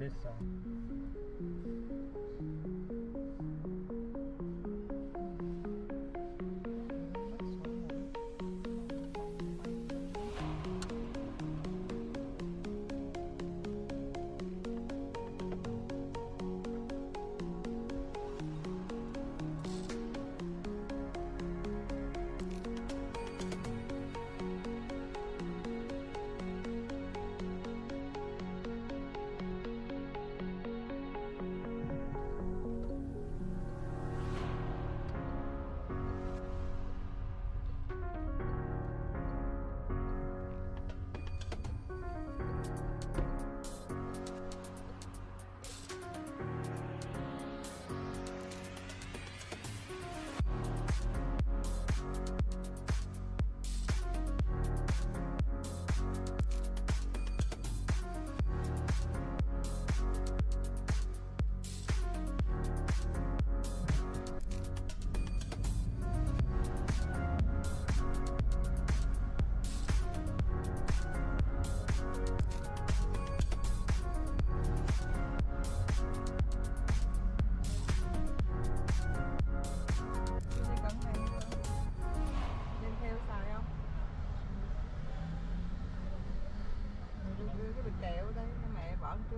Conceição.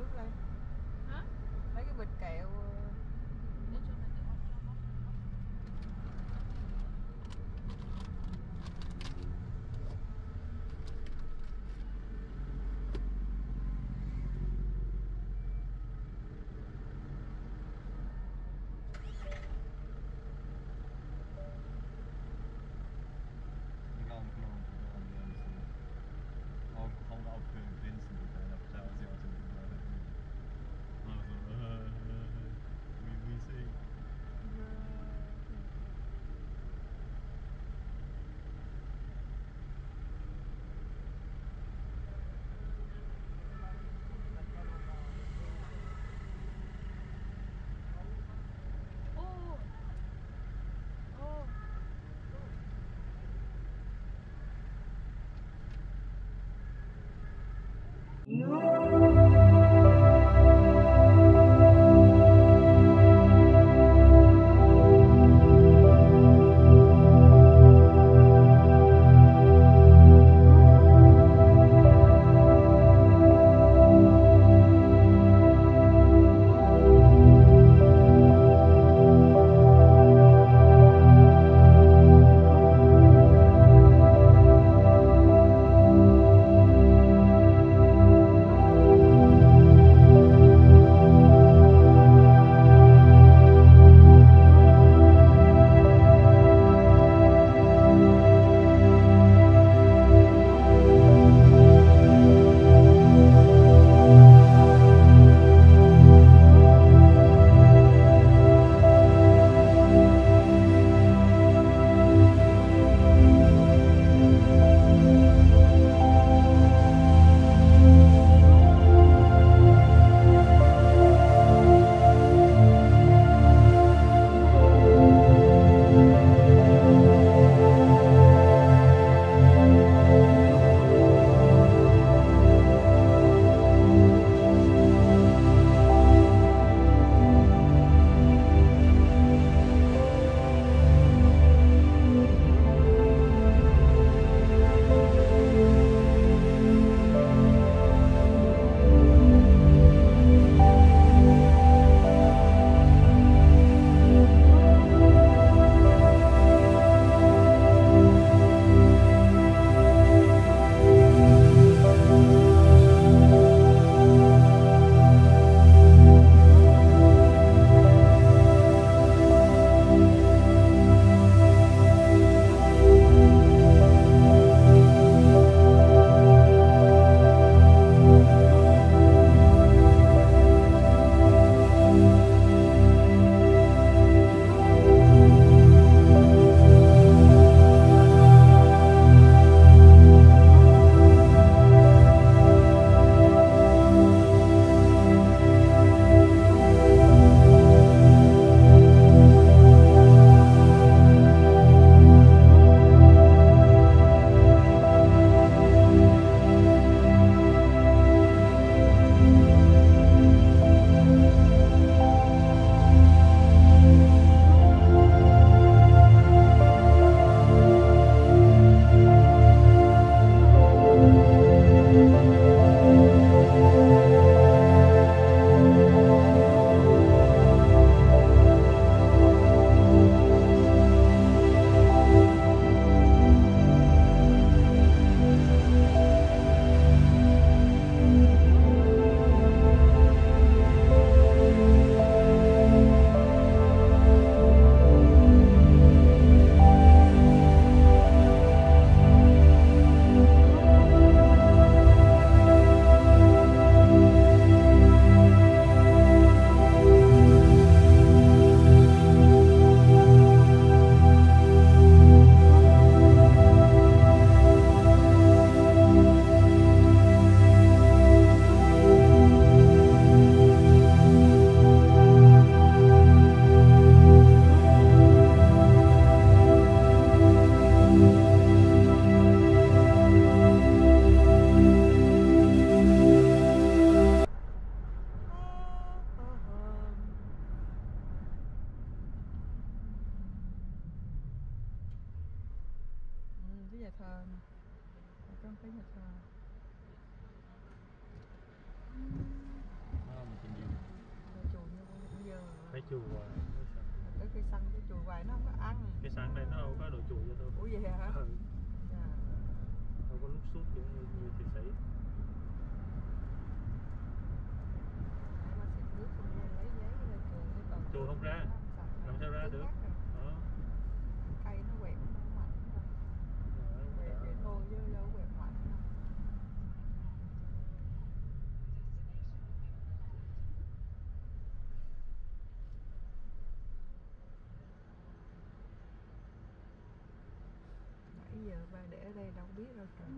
nước lên you để ở đây đâu biết đâu trời.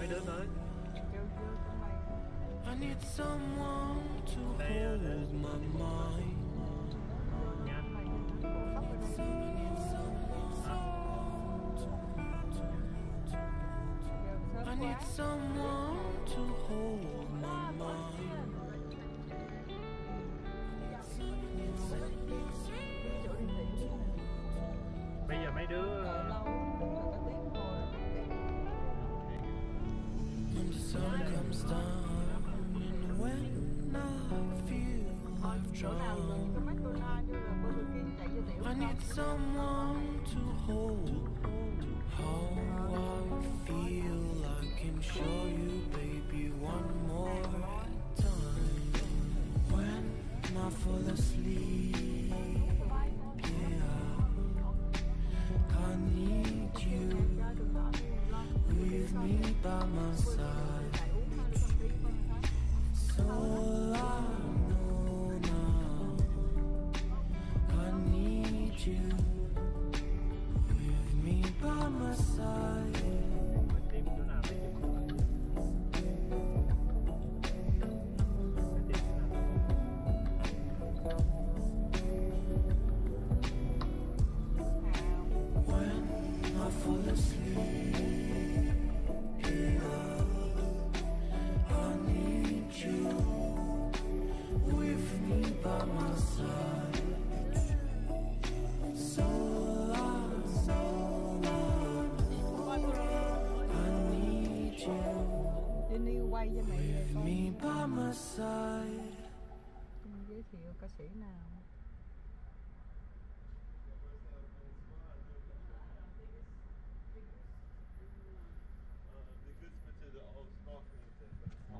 I need someone to hold my mind. I need someone to hold my mind. I need someone to hold. How I feel, I can show you, baby, one more time. When I fall asleep.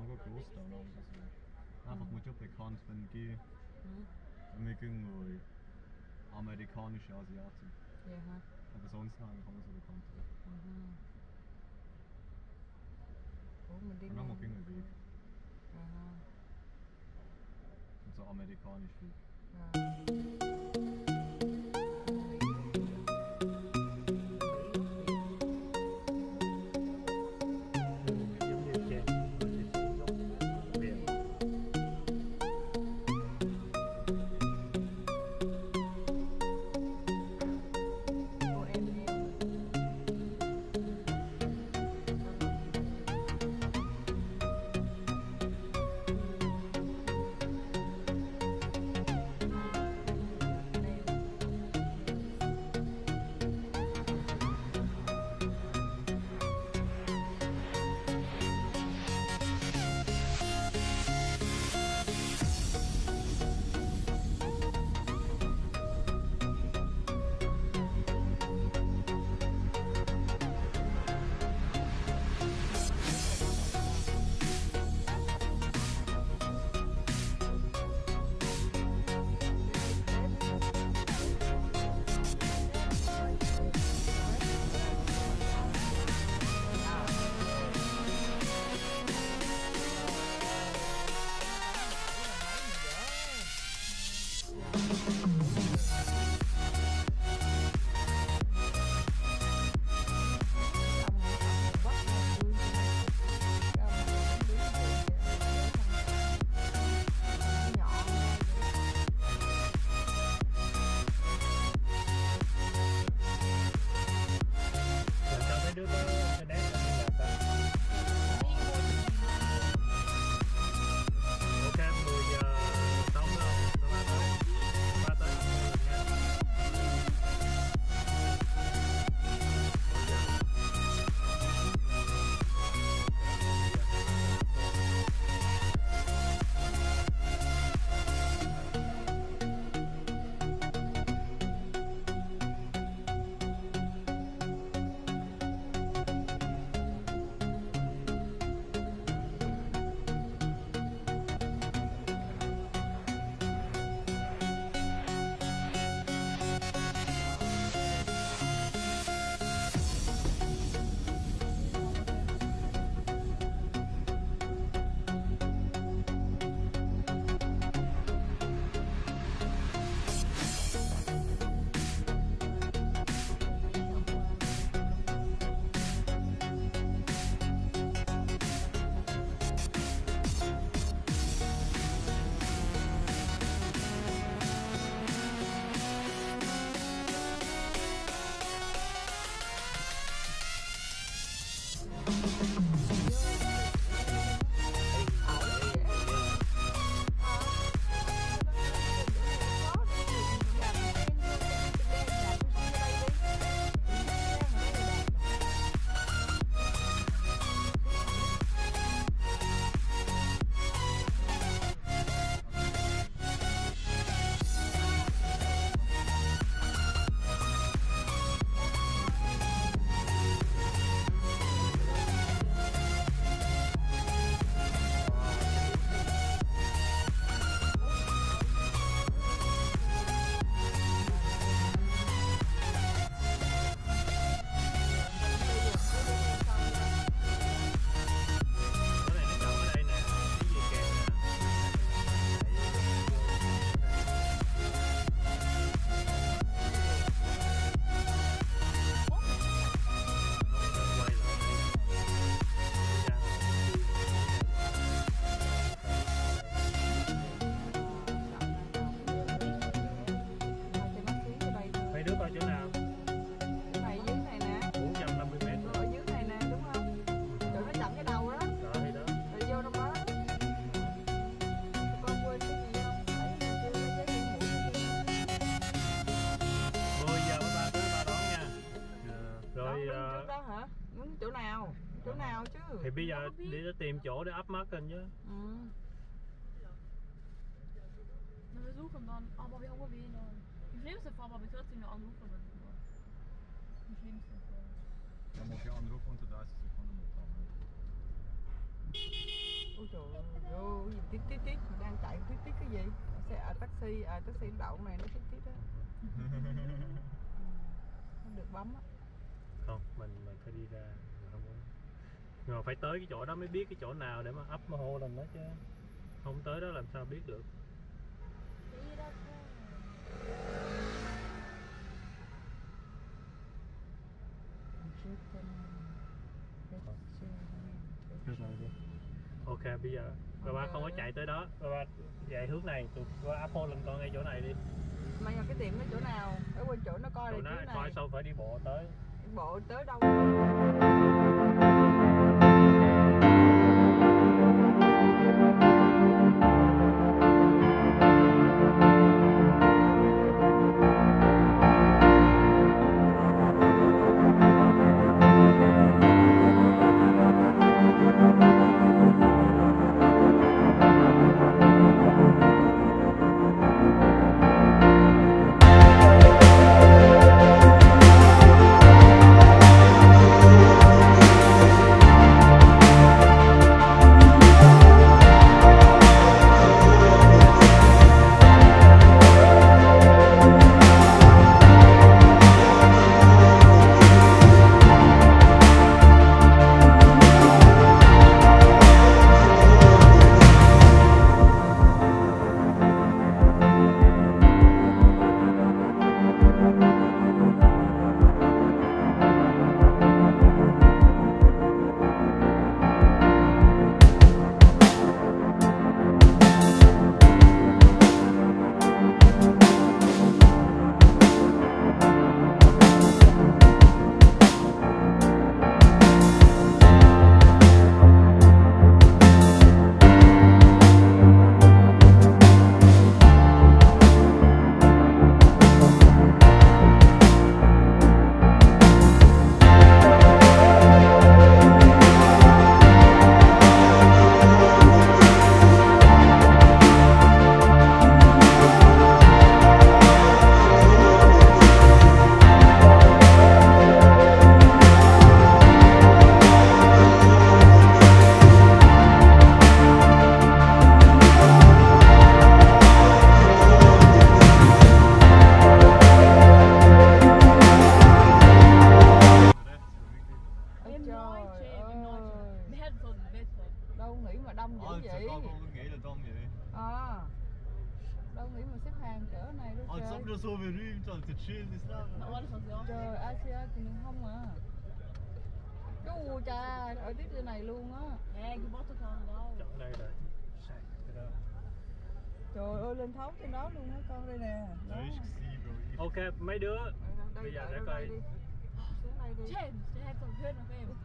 aber groß da. Also einfach mein Job bekannt, ich gehe mhm. dann wir gehen amerikanische Asiaten. Ja. Aber sonst haben wir man so bekannt. Mhm. Unbedingt. Dann haben wir Weg. Aha. Und so amerikanisch Weg. Ja. Chỗ nào chứ thì bây giờ đi nó tìm chỗ để ấp mắt lên chứ ừ. Men vi suchen dann, aber wir haben wen. Im schlimmsten Fall aber wir trotzdem noch anrufen. Wenn Im schlimmsten Fall. Dan mag je anroepen unter 30 Sekunden dan. ôi trời ơi tít tít tít đang chạy tít tít cái gì xe à, taxi à taxi đậu này nó tít tít á không được bấm á không mình mình phải đi ra nhưng mà phải tới cái chỗ đó mới biết cái chỗ nào để mà ấp mà hô lên đó chứ. Không tới đó làm sao biết được. Ok bây giờ ba ba không có chạy tới đó. Ba ba chạy hướng này tụi ba ấp hô lên con ngay chỗ này đi. Mà giờ cái tiệm nó chỗ nào? Ở quên chỗ nó coi này nó coi xong phải đi bộ tới. Bộ tới đâu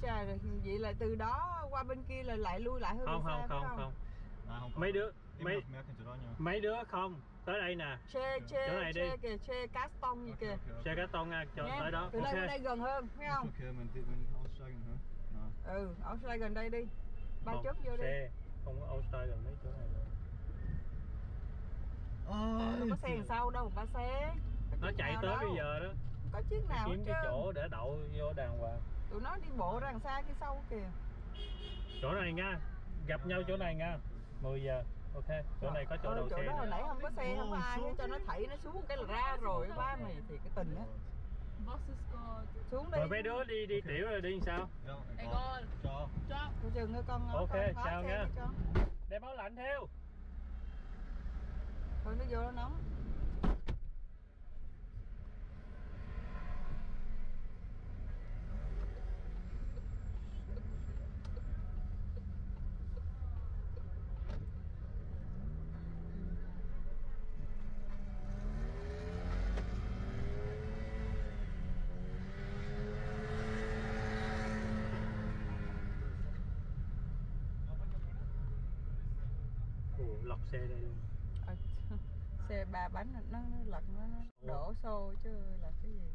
trời rồi vậy là từ đó qua bên kia là lại lui lại hơi không bị xa không phải không không? Nej, hun mấy đứa mấy mấy đứa không? Tới đây nè. Chê chê Chỗ này đi. chê kìa chê caston gì Okay, kìa. okay, okay. xe cá tông nha cho tới đó. từ đây ok. bên đây gần hơn thấy không? Okay, men det men afslagen, hả? Nej. ừ đây gần đây đi. Ba Không, chốt vô đi. xe. Không có outside gần mấy chỗ này đâu. đâu có xe đằng sau đâu ba xe. Nó chạy tới đâu. bây giờ đó có chiếc nào hết kiếm cái chỗ để đậu vô đàng hoàng. Tụi nó đi bộ ra đằng xa kia sau kìa. Chỗ này nha gặp nhau chỗ này nha. 10 giờ ok chỗ này có chỗ ừ, đậu chỗ xe đó hồi nãy không có xe không có ai hết cho nó thảy nó xuống cái là ra rồi ba mày thì cái tình á. Xuống đi. Rồi mấy đứa đi đi tiểu rồi đi sao? Går. Ciao. Ciao. Cô chừng nữa con Ok, con chào nha. con. đem áo lạnh theo. Thôi nó vô nó nóng xe đây luôn. Ờ, xe ba bánh nó, nó nó lật nó, nó đổ xô chứ là cái gì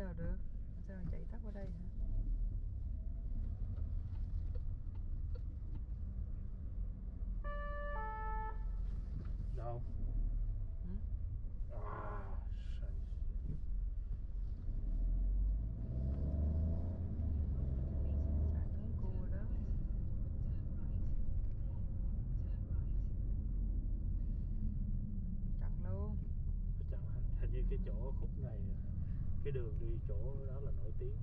yarı cái đường đi chỗ đó là nổi tiếng.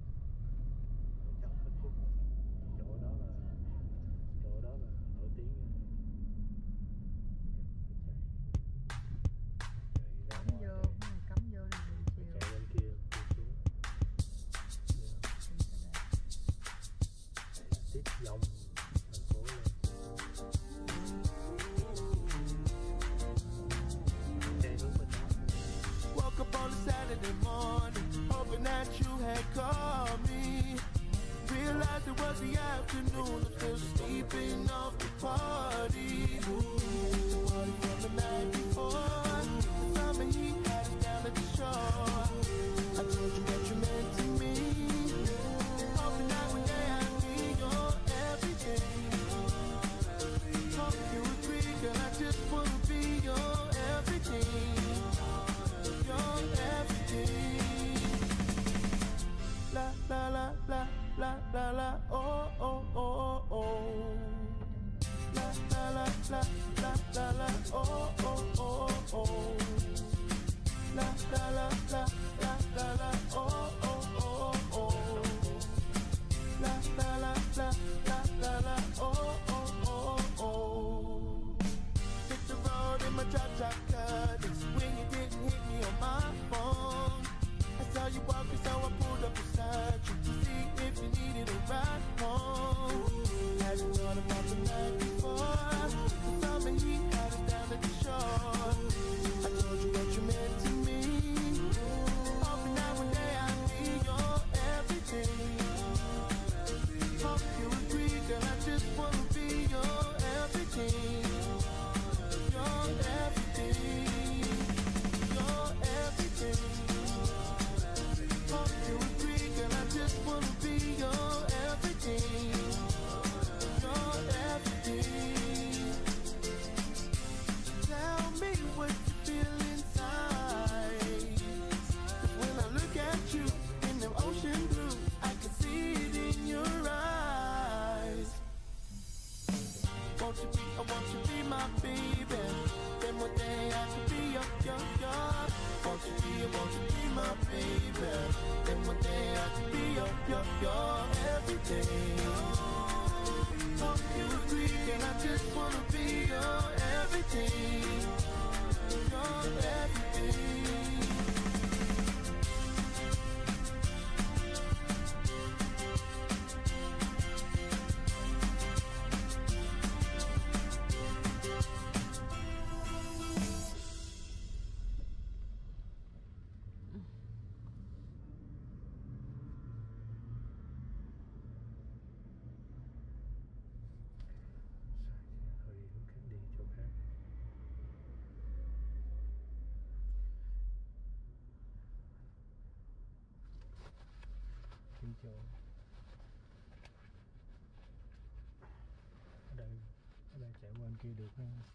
bên kia được ờ, ha,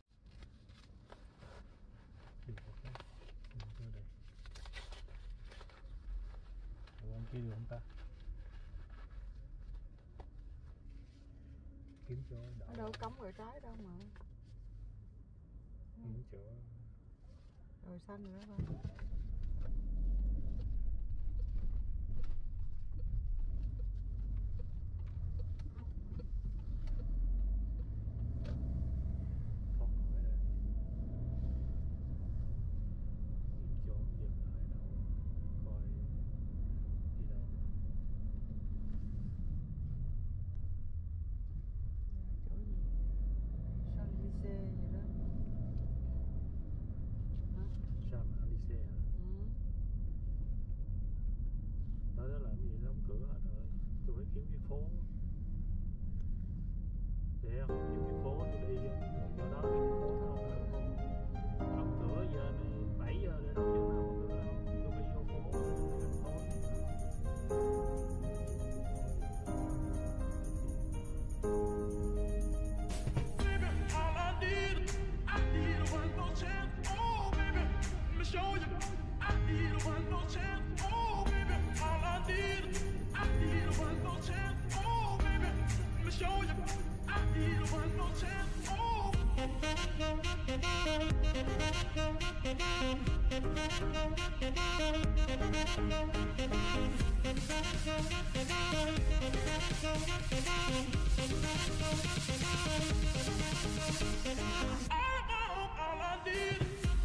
được ờ, đấy chưa đây. Bên kia được không ta. Kiếm chỗ đậu. Đâu cống rồi trái đâu mà. Kiếm chỗ. Rồi xanh nữa thôi I want all I need.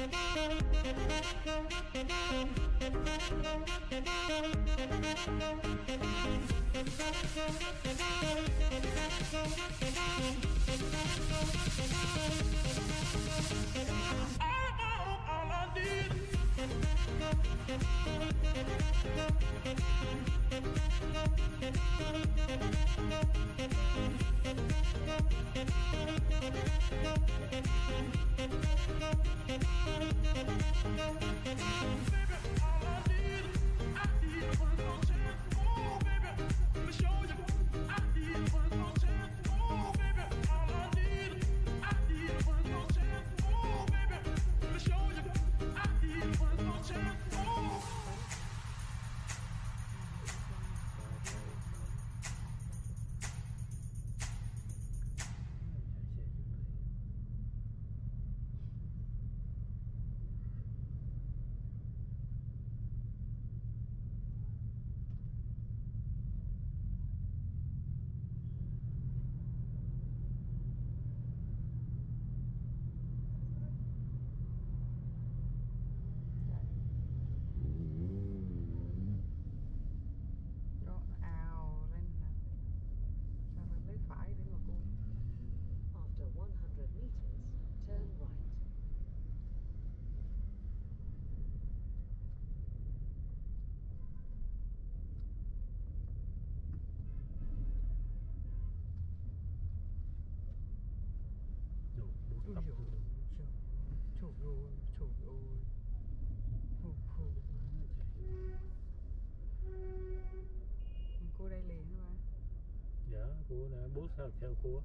I got all I need. Baby, all I need, I need one more. Trời trời ơi, trời ơi. Hù đây liền hả ba? Dạ, cô là bố sao theo cô.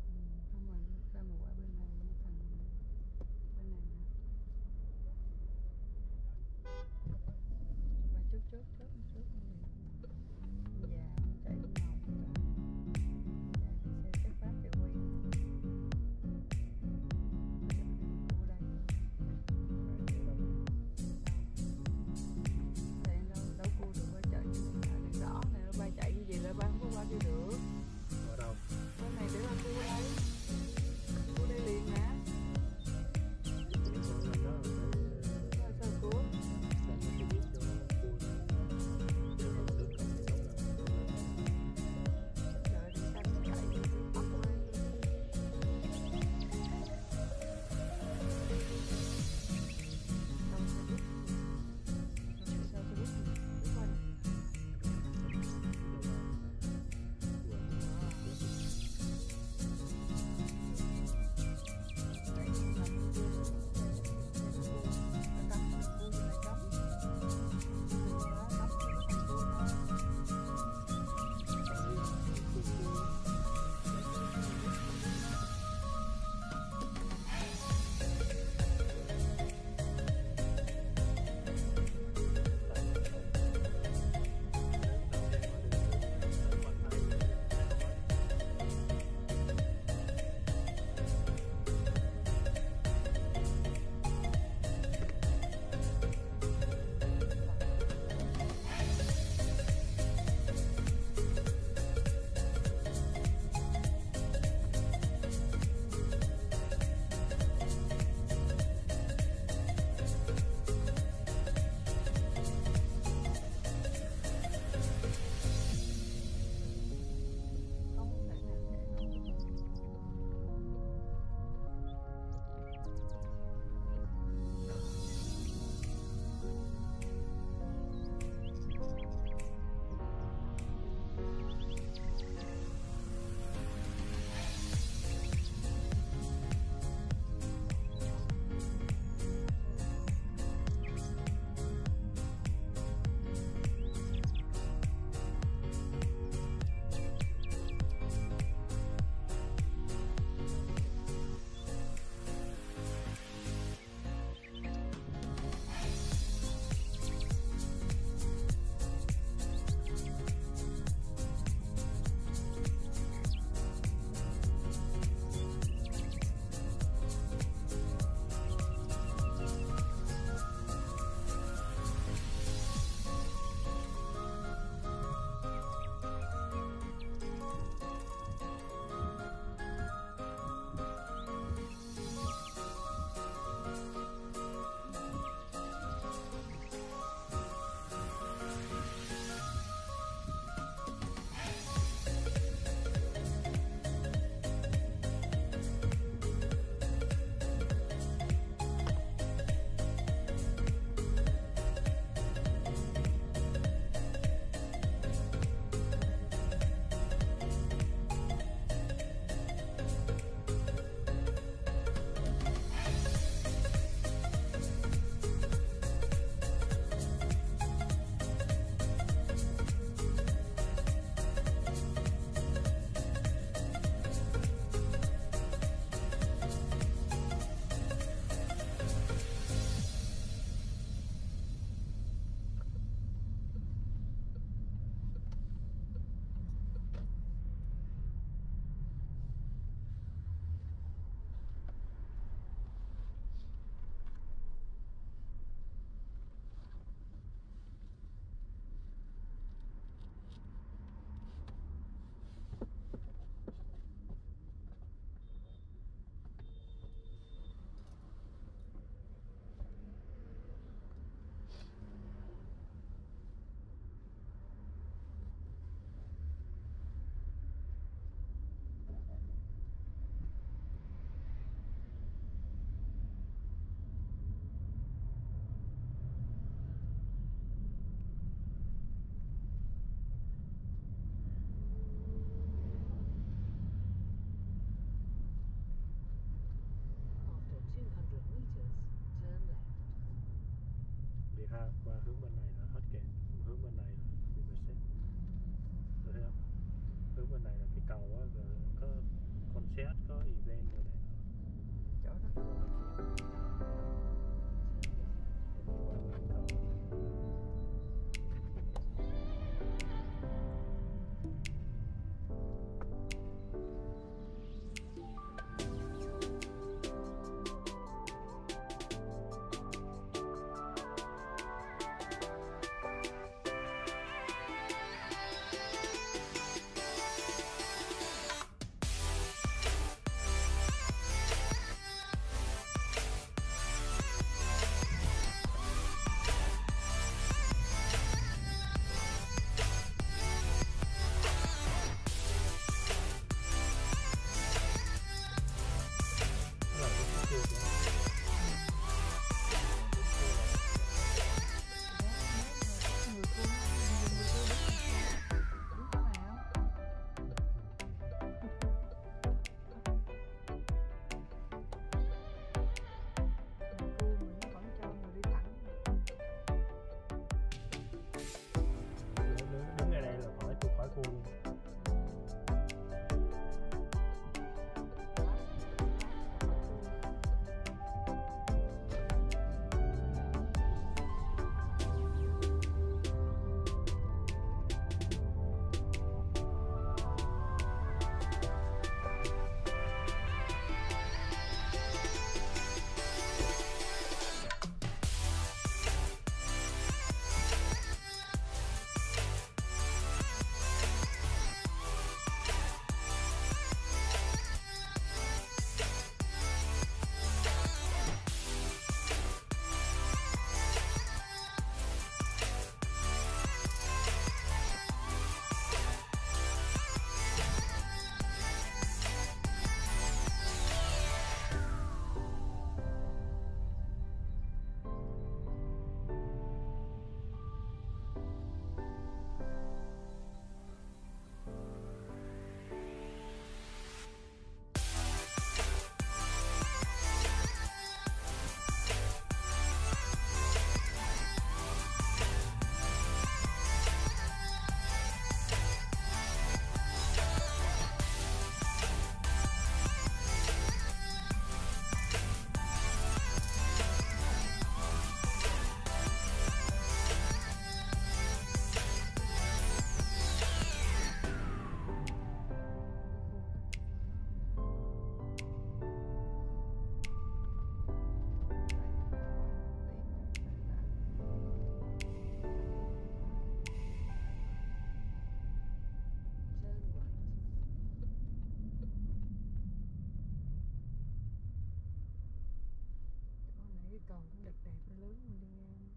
Lớn mình đi ngang.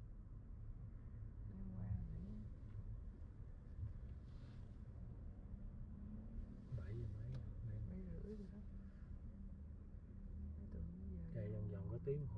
Qua nãy bảy giờ mấy? Mấy rưỡi rồi đó. Tưởng chạy vòng vòng có tiếng hồ